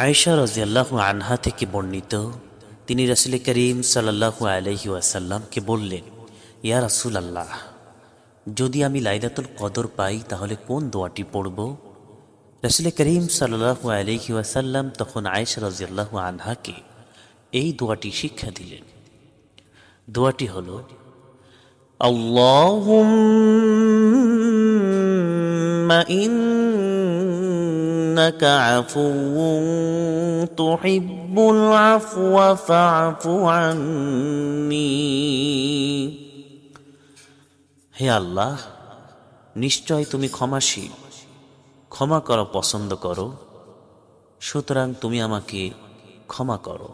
আয়েশা রাজিয়াল্লাহ আনহা থেকে বর্ণিত, তিনি রাসুল করিম সাল্লাহু আলহি আসাল্লামকে বললেন, ইয়া রাসুল আল্লাহ যদি আমি লাইলাতুল কদর পাই, তাহলে কোন দোয়াটি পড়ব? রাসুল করিম সাল্লাহু আলহি আসাল্লাম তখন আয়েশা রাজিয়াল্লাহ আনহাকে এই দোয়াটি শিক্ষা দিলেন। দোয়াটি হল আল্লাহ إنك عفو تحب العفو فاعف عني হে আল্লাহ নিশ্চয় তুমি ক্ষমাশীল ক্ষমা করা পছন্দ করো সুতরাং তুমি আমাকে ক্ষমা করো